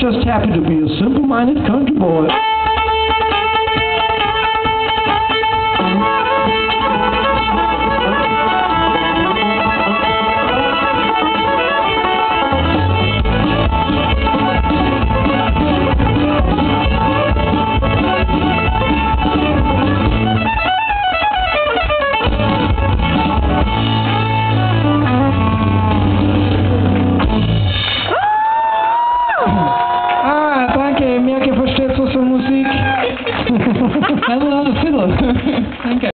just happy to be a simple-minded country boy. mir gefällt so Musik. I will have a fiddle. Danke.